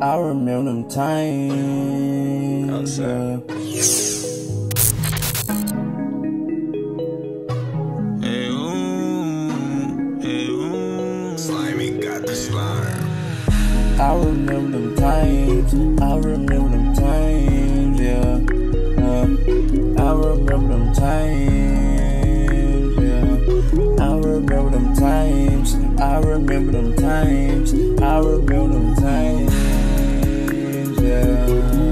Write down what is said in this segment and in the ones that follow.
I remember them times. Outside. Hey, ooh, hey, ooh. Slimy got the slime. I remember them times. I remember them times. Yeah. Uh, I remember them times. Yeah. I remember them times. I remember them times. I remember them times. Yeah.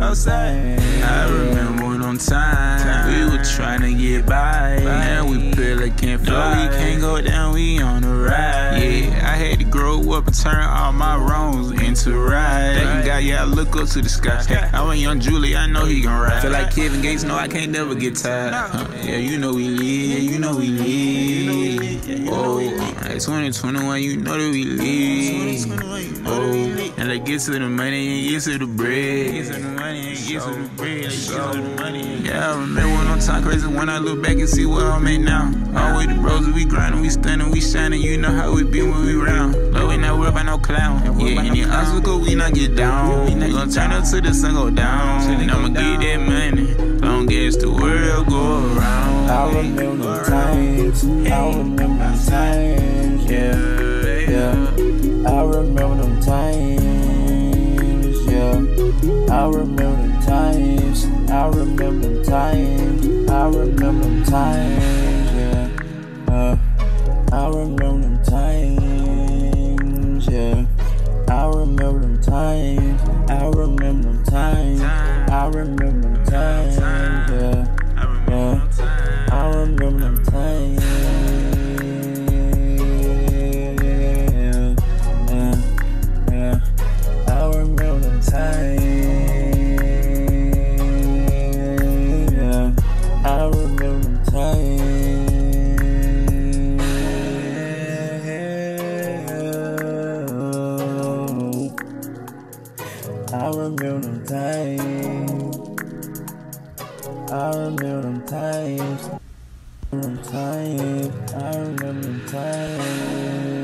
Outside. I remember them times we were trying to get by. Now we feel like can't fly. we can't go down, we on the ride. Yeah, I had to grow up and turn all my wrongs into right. Thank God, yeah, I look up to the sky. I want young Juley, I know he gon' ride. Feel like Kevin Gates, no, I can't never get tired. Huh, yeah, you know we live, yeah, you know we live. Oh, it's 2021, you know that we live. Oh, and let's get to the money and get to the bread. Get to the money and get to the bread. Get to the money. Yeah, I remember when I'm time crazy when I look back and see where I'm at now. Always the bros, we grinding, we stunning, we shining. You know how we be when we round. But we not worried about no clown. Yeah, any obstacle, we not get down. We gon' turn up till the sun go down. And I'ma get that money. Long as the world go around. I remember times. I remember times. Yeah. Yeah. I remember them times. Yeah. I remember them times. I remember them times. I remember them times. I remember them times. Yeah. Yeah. I remember them times. Yeah, yeah, yeah. I remember them times. I remember them times. I remember them times. Them times. I remember them times.